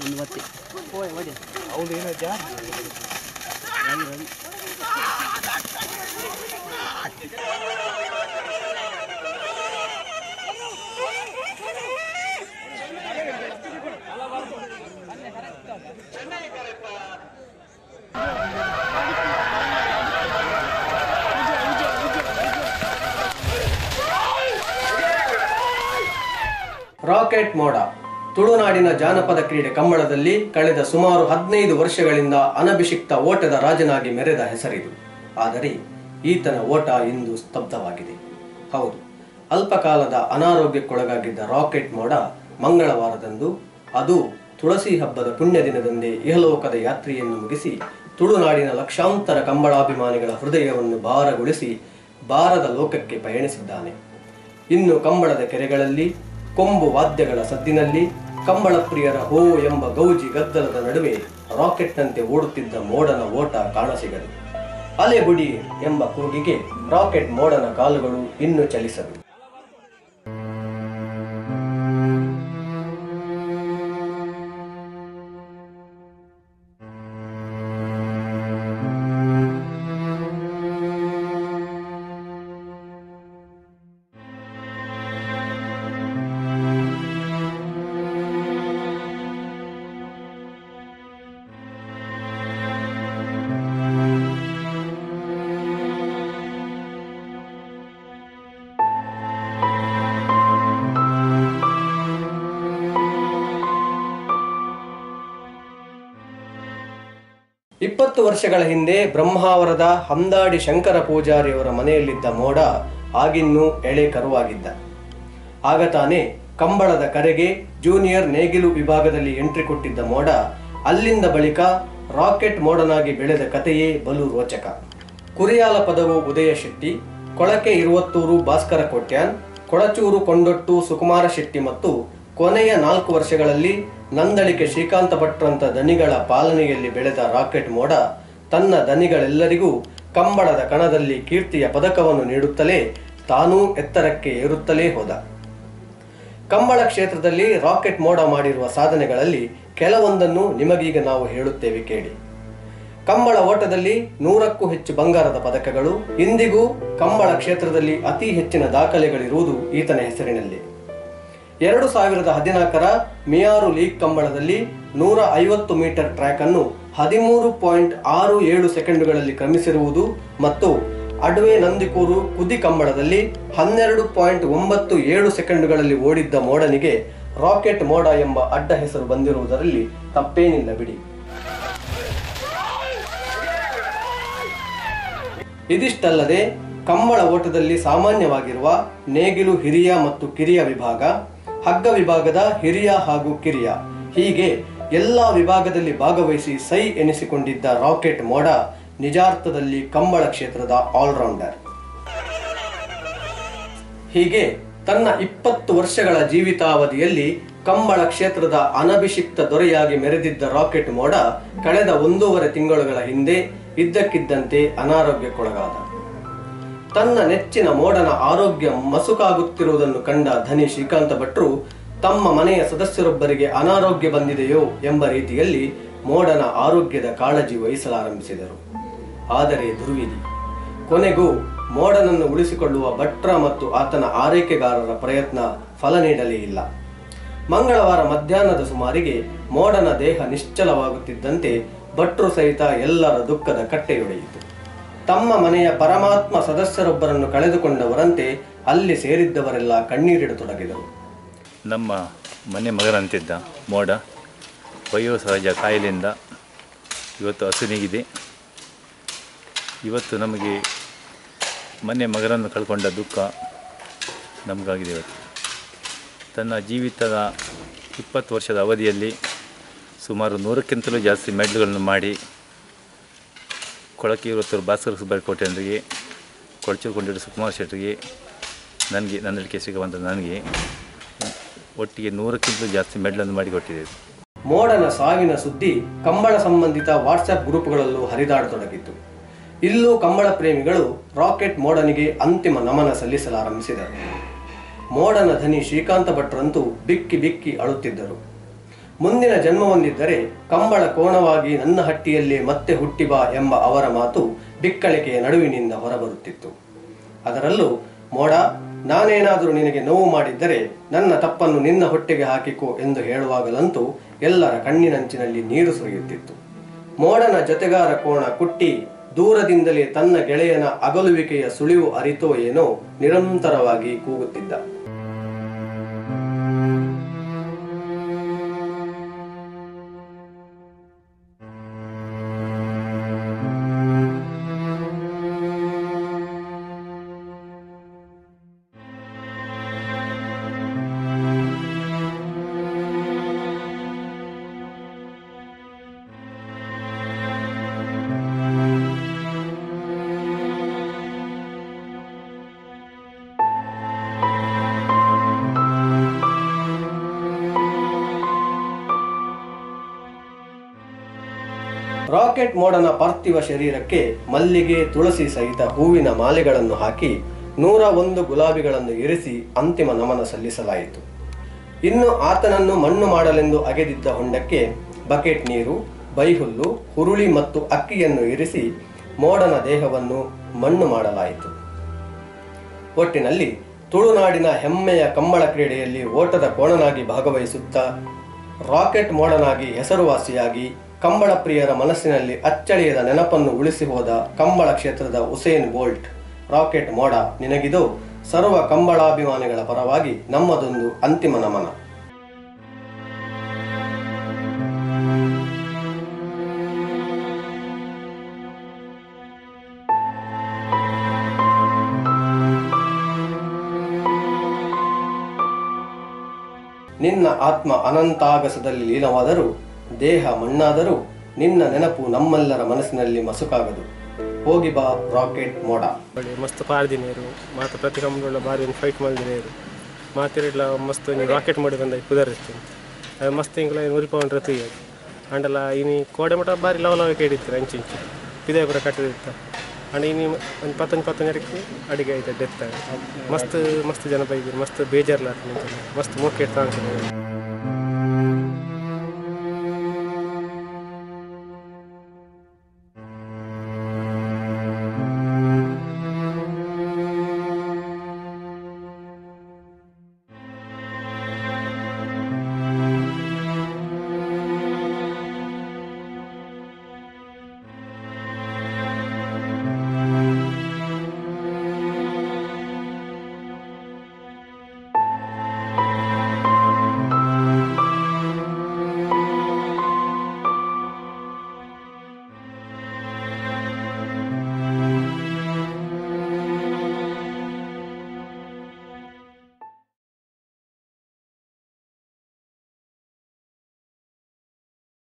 ಒಂದು ಓಯ್ ಓಡಿ ರವಿ ರಾಕೆಟ್ ಮೋಡ ತುಳುನಾಡಿನ ಜಾನಪದ ಕ್ರೀಡೆ ಕಂಬಳದಲ್ಲಿ ಕಳೆದ ಸುಮಾರು ಹದಿನೈದು ವರ್ಷಗಳಿಂದ ಅನಭಿಷಿಕ್ತ ಓಟದ ರಾಜನಾಗಿ ಮೆರೆದ ಹೆಸರಿದು. ಆದರೆ ಈತನ ಓಟ ಇಂದು ಸ್ತಬ್ಧವಾಗಿದೆ. ಹೌದು, ಅಲ್ಪಕಾಲದ ಅನಾರೋಗ್ಯಕ್ಕೊಳಗಾಗಿದ್ದ ರಾಕೆಟ್ ಮೋಡ ಮಂಗಳವಾರದಂದು, ಅದು ತುಳಸಿ ಹಬ್ಬದ ಪುಣ್ಯ ದಿನದಂದೇ ಇಹಲೋಕದ ಯಾತ್ರೆಯನ್ನು ಮುಗಿಸಿ, ತುಳುನಾಡಿನ ಲಕ್ಷಾಂತರ ಕಂಬಳಾಭಿಮಾನಿಗಳ ಹೃದಯವನ್ನು ಭಾರಗೊಳಿಸಿ ಭಾರದ ಲೋಕಕ್ಕೆ ಪಯಣಿಸಿದ್ದಾನೆ. ಇನ್ನು ಕಂಬಳದ ಕೆರೆಗಳಲ್ಲಿ, ಕೊಂಬು ವಾದ್ಯಗಳ ಸದ್ದಿನಲ್ಲಿ ಕಂಬಳ ಪ್ರಿಯರ ಹೋ ಎಂಬ ಗೌಜಿ ಗದ್ದಲದ ನಡುವೆ ರಾಕೆಟ್ನಂತೆ ಓಡುತ್ತಿದ್ದ ಮೋಡನ ಓಟ ಕಾಣಸಿಗದು. ಅಲೆಗುಡಿ ಎಂಬ ಕೂಗಿಗೆ ರಾಕೆಟ್ ಮೋಡನ ಕಾಲುಗಳು ಇನ್ನೂ ಚಲಿಸದು. ಇಪ್ಪತ್ತು ವರ್ಷಗಳ ಹಿಂದೆ ಬ್ರಹ್ಮಾವರದ ಹಂದಾಡಿ ಶಂಕರ ಪೂಜಾರಿಯವರ ಮನೆಯಲ್ಲಿದ್ದ ಮೋಡ ಆಗಿನ್ನೂ ಎಳೆ ಕರುವಾಗಿದ್ದ. ಆಗ ತಾನೇ ಕಂಬಳದ ಕರೆಗೆ ಜೂನಿಯರ್ ನೇಗಿಲು ವಿಭಾಗದಲ್ಲಿ ಎಂಟ್ರಿ ಕೊಟ್ಟಿದ್ದ ಮೋಡ ಅಲ್ಲಿಂದ ಬಳಿಕ ರಾಕೆಟ್ ಮೋಡನಾಗಿ ಬೆಳೆದ ಕಥೆಯೇ ಬಲು ರೋಚಕ. ಕುರಿಯಾಲ ಪದವು ಉದಯ ಶೆಟ್ಟಿ, ಕೊಳಕೆ ಇರುವತ್ತೂರು ಭಾಸ್ಕರ ಕೊಟ್ಯಾನ್, ಕೊಳಚೂರು ಕೊಂಡೊಟ್ಟು ಸುಕುಮಾರ ಶೆಟ್ಟಿ ಮತ್ತು ಕೊನೆಯ ನಾಲ್ಕು ವರ್ಷಗಳಲ್ಲಿ ನಂದಳಿಕೆ ಶ್ರೀಕಾಂತ ಭಟ್ರಂತ ದನಿಗಳ ಪಾಲನೆಯಲ್ಲಿ ಬೆಳೆದ ರಾಕೆಟ್ ಮೋಡ ತನ್ನ ದನಿಗಳೆಲ್ಲರಿಗೂ ಕಂಬಳದ ಕಣದಲ್ಲಿ ಕೀರ್ತಿಯ ಪದಕವನ್ನು ನೀಡುತ್ತಲೇ ತಾನೂ ಎತ್ತರಕ್ಕೆ ಏರುತ್ತಲೇ ಹೋದ. ಕಂಬಳ ಕ್ಷೇತ್ರದಲ್ಲಿ ರಾಕೆಟ್ ಮೋಡ ಮಾಡಿರುವ ಸಾಧನೆಗಳಲ್ಲಿ ಕೆಲವೊಂದನ್ನು ನಿಮಗೀಗ ನಾವು ಹೇಳುತ್ತೇವೆ ಕೇಳಿ. ಕಂಬಳ ಓಟದಲ್ಲಿ ನೂರಕ್ಕೂ ಹೆಚ್ಚು ಬಂಗಾರದ ಪದಕಗಳು, ಇಂದಿಗೂ ಕಂಬಳ ಕ್ಷೇತ್ರದಲ್ಲಿ ಅತಿ ಹೆಚ್ಚಿನ ದಾಖಲೆಗಳಿರುವುದು ಈತನ ಹೆಸರಿನಲ್ಲಿ. ಎರಡು ಸಾವಿರದ ಹದಿನಾಲ್ಕರ ಮಿಯಾರು ಲೀಗ್ ಕಂಬಳದಲ್ಲಿ ನೂರ ಐವತ್ತು ಮೀಟರ್ ಟ್ರ್ಯಾಕ್ ಅನ್ನು ಹದಿಮೂರು ಪಾಯಿಂಟ್ ಆರು ಏಳು ಸೆಕೆಂಡುಗಳಲ್ಲಿ ಕ್ರಮಿಸಿರುವುದು ಮತ್ತು ಅಡ್ವೆ ನಂದಿಕೂರು ಕುದಿ ಕಂಬಳದಲ್ಲಿ ಹನ್ನೆರಡು ಪಾಯಿಂಟ್ ಒಂಬತ್ತು ಏಳು ಸೆಕೆಂಡುಗಳಲ್ಲಿ ಓಡಿದ್ದ ಮೋಡನಿಗೆ ರಾಕೆಟ್ ಮೋಡ ಎಂಬ ಅಡ್ಡ ಹೆಸರು ಬಂದಿರುವುದರಲ್ಲಿ ತಪ್ಪೇನಿಲ್ಲ ಬಿಡಿ. ಇದಿಷ್ಟಲ್ಲದೆ ಕಂಬಳ ಓಟದಲ್ಲಿ ಸಾಮಾನ್ಯವಾಗಿರುವ ನೇಗಿಲು ಹಿರಿಯ ಮತ್ತು ಕಿರಿಯ ವಿಭಾಗ ಹಗ್ಗ ವಿಭಾಗದ ಹಿರಿಯ ಹಾಗೂ ಕಿರಿಯ. ಹೀಗೆ ಎಲ್ಲ ವಿಭಾಗದಲ್ಲಿ ಭಾಗವಹಿಸಿ ಸೈ ಎನಿಸಿಕೊಂಡಿದ್ದ ರಾಕೆಟ್ ಮೋಡ ನಿಜಾರ್ಥದಲ್ಲಿ ಕಂಬಳ ಕ್ಷೇತ್ರದ ಆಲ್ರೌಂಡರ್. ಹೀಗೆ ತನ್ನ ಇಪ್ಪತ್ತು ವರ್ಷಗಳ ಜೀವಿತಾವಧಿಯಲ್ಲಿ ಕಂಬಳ ಕ್ಷೇತ್ರದ ಅನಭಿಷಿಕ್ತ ದೊರೆಯಾಗಿ ಮೆರೆದಿದ್ದ ರಾಕೆಟ್ ಮೋಡ ಕಳೆದ ಒಂದೂವರೆ ತಿಂಗಳುಗಳ ಹಿಂದೆ ಇದ್ದಕ್ಕಿದ್ದಂತೆ ಅನಾರೋಗ್ಯಕ್ಕೊಳಗಾದ. ತನ್ನ ನೆಚ್ಚಿನ ಮೋಡನ ಆರೋಗ್ಯ ಮಸುಕಾಗುತ್ತಿರುವುದನ್ನು ಕಂಡ ಧನಿ ಶ್ರೀಕಾಂತ ಭಟ್ರು, ತಮ್ಮ ಮನೆಯ ಸದಸ್ಯರೊಬ್ಬರಿಗೆ ಅನಾರೋಗ್ಯ ಬಂದಿದೆಯೋ ಎಂಬ ರೀತಿಯಲ್ಲಿ ಮೋಡನ ಆರೋಗ್ಯದ ಕಾಳಜಿ ವಹಿಸಲಾರಂಭಿಸಿದರು. ಆದರೆ ದುರ್ವಿಧಿ, ಕೊನೆಗೂ ಮೋಡನನ್ನು ಉಳಿಸಿಕೊಳ್ಳುವ ಭಟ್ರ ಮತ್ತು ಆತನ ಆರೈಕೆಗಾರರ ಪ್ರಯತ್ನ ಫಲ ನೀಡಲೇ ಇಲ್ಲ. ಮಂಗಳವಾರ ಮಧ್ಯಾಹ್ನದ ಸುಮಾರಿಗೆ ಮೋಡನ ದೇಹ ನಿಶ್ಚಲವಾಗುತ್ತಿದ್ದಂತೆ ಭಟ್ರು ಸಹಿತ ಎಲ್ಲರ ದುಃಖದ ಕಟ್ಟೆಯೊಡೆಯಿತು. ತಮ್ಮ ಮನೆಯ ಪರಮಾತ್ಮ ಸದಸ್ಯರೊಬ್ಬರನ್ನು ಕಳೆದುಕೊಂಡವರಂತೆ ಅಲ್ಲಿ ಸೇರಿದ್ದವರೆಲ್ಲ ಕಣ್ಣೀರಿಡತೊಡಗಿದರು. ನಮ್ಮ ಮನೆ ಮಗನಂತಿದ್ದ ಮೋಡ ವಯೋಸಹಜ ಕಾಯಿಲೆಯಿಂದ ಇವತ್ತು ಹಸುನಿಗಿದೆ. ಇವತ್ತು ನಮಗೆ ಮನೆ ಮಗನನ್ನು ಕಳ್ಕೊಂಡ ದುಃಖ ನಮಗಾಗಿದೆ ಇವತ್ತು. ತನ್ನ ಜೀವಿತದ ಇಪ್ಪತ್ತು ವರ್ಷದ ಅವಧಿಯಲ್ಲಿ ಸುಮಾರು ನೂರಕ್ಕಿಂತಲೂ ಜಾಸ್ತಿ ಮೆಡ್ಲುಗಳನ್ನು ಮಾಡಿ ಕೊಳಕೆ ಇವತ್ತೂರು ಭಾಸ್ಕರ ಸುಬ್ಬರಕೋಟೆಯವರಿಗೆ ಕೊಳಚೂರು ಕೊಂಡಿರೋ ಸುಕುಮಾರ್ ಶೆಟ್ಟರಿಗೆ ನನಗೆ ನನ್ನಡಿಕೆ ಸಿಗುವಂಥ ನನಗೆ ಒಟ್ಟಿಗೆ ನೂರಕ್ಕಿಂತಲೂ ಜಾಸ್ತಿ ಮೆಡ್ಲನ್ನು ಮಾಡಿಕೊಟ್ಟಿದೆ ಮೋಡನ ಸಾವಿನ ಸುದ್ದಿ ಕಂಬಳ ಸಂಬಂಧಿತ ವಾಟ್ಸ್ಆಪ್ ಗ್ರೂಪ್ಗಳಲ್ಲೂ ಹರಿದಾಡತೊಡಗಿತ್ತು. ಇಲ್ಲೂ ಕಂಬಳ ಪ್ರೇಮಿಗಳು ರಾಕೆಟ್ ಮೋಡನಿಗೆ ಅಂತಿಮ ನಮನ ಸಲ್ಲಿಸಲಾರಂಭಿಸಿದರು. ಮೋಡನ ಧನಿ ಶ್ರೀಕಾಂತ ಭಟ್ರಂತೂ ಬಿಕ್ಕಿ ಬಿಕ್ಕಿ ಅಳುತ್ತಿದ್ದರು. ಮುಂದಿನ ಜನ್ಮವೊಂದಿದ್ದರೆ ಕಂಬಳ ಕೋಣವಾಗಿ ನನ್ನ ಹಟ್ಟಿಯಲ್ಲಿ ಮತ್ತೆ ಹುಟ್ಟಿಬಾ ಎಂಬ ಅವರ ಮಾತು ಬಿಕ್ಕಳಿಕೆಯ ನಡುವಿನಿಂದ ಹೊರಬರುತ್ತಿತ್ತು. ಅದರಲ್ಲೂ, ಮೋಡ, ನಾನೇನಾದರೂ ನಿನಗೆ ನೋವು ಮಾಡಿದ್ದರೆ ನನ್ನ ತಪ್ಪನ್ನು ನಿನ್ನ ಹೊಟ್ಟೆಗೆ ಹಾಕಿಕೋ ಎಂದು ಹೇಳುವಾಗಲಂತೂ ಎಲ್ಲರ ಕಣ್ಣಿನಂಚಿನಲ್ಲಿ ನೀರು ಸುರಿಯುತ್ತಿತ್ತು. ಮೋಡನ ಜೊತೆಗಾರ ಕೋಣ ಕುಟ್ಟಿ, ದೂರದಿಂದಲೇ ತನ್ನ ಗೆಳೆಯನ ಅಗಲುವಿಕೆಯ ಸುಳಿವು ಅರಿತೋ ಏನೋ ನಿರಂತರವಾಗಿ ಕೂಗುತ್ತಿದ್ದ. ರಾಕೆಟ್ ಮೋಡನ ಪಾರ್ಥಿವ ಶರೀರಕ್ಕೆ ಮಲ್ಲಿಗೆ, ತುಳಸಿ ಸಹಿತ ಹೂವಿನ ಮಾಲೆಗಳನ್ನು ಹಾಕಿ ನೂರ ಒಂದು ಗುಲಾಬಿಗಳನ್ನು ಇರಿಸಿ ಅಂತಿಮ ನಮನ ಸಲ್ಲಿಸಲಾಯಿತು. ಇನ್ನು ಆತನನ್ನು ಮಣ್ಣು ಮಾಡಲೆಂದು ಅಗೆದಿದ್ದ ಹೊಂಡಕ್ಕೆ ಬಕೆಟ್ ನೀರು, ಬೈಹುಲ್ಲು, ಹುರುಳಿ ಮತ್ತು ಅಕ್ಕಿಯನ್ನು ಇರಿಸಿ ಮೋಡನ ದೇಹವನ್ನು ಮಣ್ಣು ಮಾಡಲಾಯಿತು. ಒಟ್ಟಿನಲ್ಲಿ ತುಳುನಾಡಿನ ಹೆಮ್ಮೆಯ ಕಂಬಳ ಕ್ರೀಡೆಯಲ್ಲಿ ಓಟದ ಕೋಣನಾಗಿ ಭಾಗವಹಿಸುತ್ತಾ ರಾಕೆಟ್ ಮೋಡನಾಗಿ ಹೆಸರುವಾಸಿಯಾಗಿ ಕಂಬಳ ಪ್ರಿಯರ ಮನಸ್ಸಿನಲ್ಲಿ ಅಚ್ಚಳಿಯದ ನೆನಪನ್ನು ಉಳಿಸಿ ಹೋದ ಕಂಬಳ ಕ್ಷೇತ್ರದ ಹುಸೇನ್ ಬೋಲ್ಟ್. ರಾಕೆಟ್ ಮೋಡ, ನಿನಗಿದು ಸರ್ವ ಕಂಬಳಾಭಿಮಾನಿಗಳ ಪರವಾಗಿ ನಮ್ಮದೊಂದು ಅಂತಿಮ ನಮನ. ನಿನ್ನ ಆತ್ಮ ಅನಂತಾಗಸದಲ್ಲಿ ಲೀನವಾದರೂ ದೇಹ ಮಣ್ಣಾದರೂ ನಿನ್ನ ನೆನಪು ನಮ್ಮೆಲ್ಲರ ಮನಸ್ಸಿನಲ್ಲಿ ಮಸುಕಾಗದು. ಹೋಗಿ ಬಾ, ರಾಕೆಟ್ ಮೋಡ. ಮಸ್ತ್ ಪಾರ್ದಿನೇರು ಮಾತ ಪ್ರತಿ ಕಂಬಳ ಬಾರಿ ಫೈಟ್ ಮಾಡಿದಿನೇರು ಮಾತಿರಲ್ಲ ಮಸ್ತ್ ರಾಕೆಟ್ ಮಾಡಿ ಬಂದ ಕುದರಿಸ್ತೀನಿ ಅದು ಮಸ್ತ್ ಇಂಗ್ಲ ಉರಿಪವನ್ ರತಿ ಅಂಡಲ್ಲ ಇನಿ ಕೋಡೆ ಮಠ ಬಾರಿ ಲವ ಲವ ಕೇಳಿತ್ತು ಅಂಚಿ ಇಂಚು ಪಿದೇ ಪುರ ಕಟ್ಟಿದಿತ್ತ. ಅಂಡ್ ಇನಿ ಒಂದು ಪತ್ತೊಂದು ಪತ್ತೊಂದರಕ್ಕೆ ಅಡಿಗೆ ಆಯ್ತು ಡೆತ್ ಮಸ್ತ್ ಮಸ್ತ್ ಜನ ಬೈದಿರು, ಮಸ್ತ್ ಬೇಜಾರ್ಲ ಮಸ್ತ್ ಮುಖ್ಯ ಕಾಣಿಸಿದ್ರು